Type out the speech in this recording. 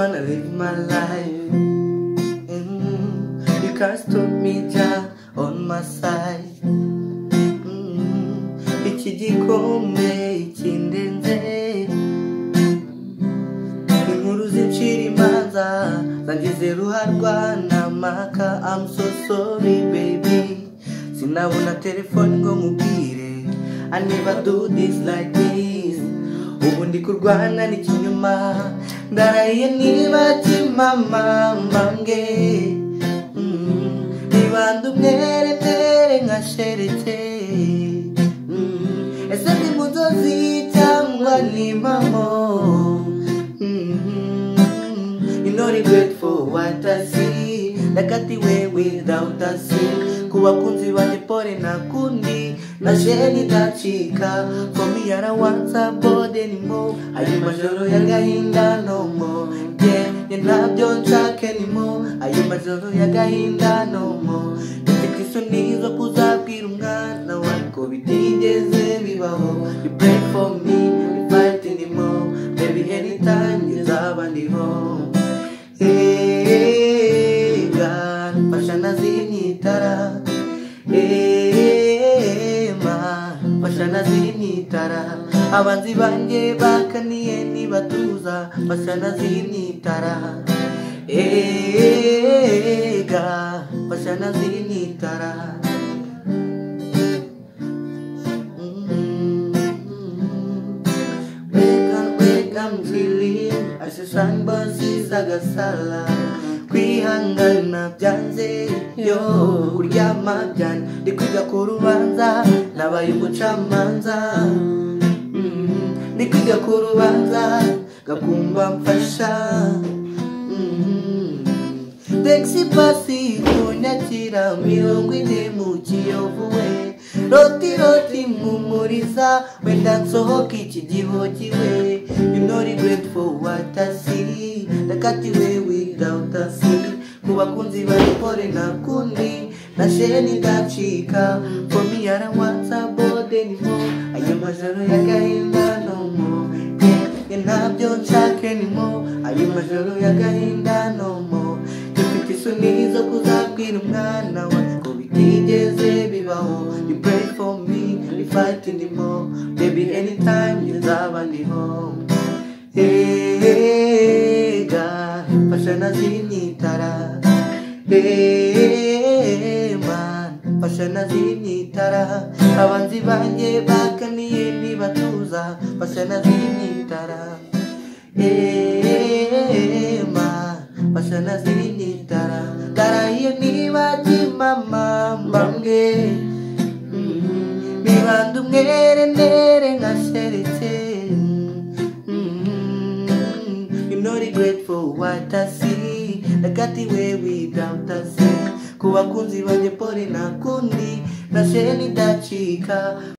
wanna live my life. Mm, You can't stop me down on my side. Mm-hmm. Mm, Iki gikombe ikindenze Inkuru zicira imanza zangize I'm so sorry baby. Sinabona telefone ngo nkubwire I never do this like this. Ubu ndi kurwana n'ikinyuma ndarahiye niba kimama Mm, nibanda umwere tere nka sheretse Mm, ese ni mu nzozi cyangwa ni impamo Mm, you know regret for what I see. Without a ku bakunzi banjye pole na kundi na jeni ndacika for me I don't want a board anymore ayo majoro y'agahinda no more. Yeah yeah ntabyo nshaka anymore. Ayo majoro y'agahinda no more. zini tara abanzi banje bakaniye nibatuza bashana zini tara eh, ega. Bashana zini tara Wake mm-hmm. up, wake up, feeling Asyasan basi zaga salah. Kwihangana byanze yo kuryama byanjye ndi kwiga ku rubanza nabaye umucamanza Mhm. ndi kwiga ku rubanza gakumba mfasha Mhm. Taxi pasi kunyakira mirongo ine mu kiyovu we roti roti mpumuriza wenda nsohoka iki gihogi you know regret for what I see. Nakatiwe without a sin ku bakunzi bari pole na kundi. Na sheni ndacika for me I don't want a board anymore. Ayo majoro y'agahinda no more. Yeah, ntabyo nshaka anymore. Ayo majoro y'agahinda no more. Dufite isoni zo kuzabwira umwana wa bibaho you pray for me you fight anymore. Baby anytime nzaba ndiho Hey, God, Ega pasya na zinitara. Eman pasya na zinitara. Abanzi banje bakaniye nibatuza pasya na zinitara. Eman pasya na zinitara. Ni nibati mama mamge Mibandu mm-hmm. ngere nere ngaserite grateful what I see. Nakatiwe without a sin kuwakunzi wenye pori na kundi. Na sheni dachika.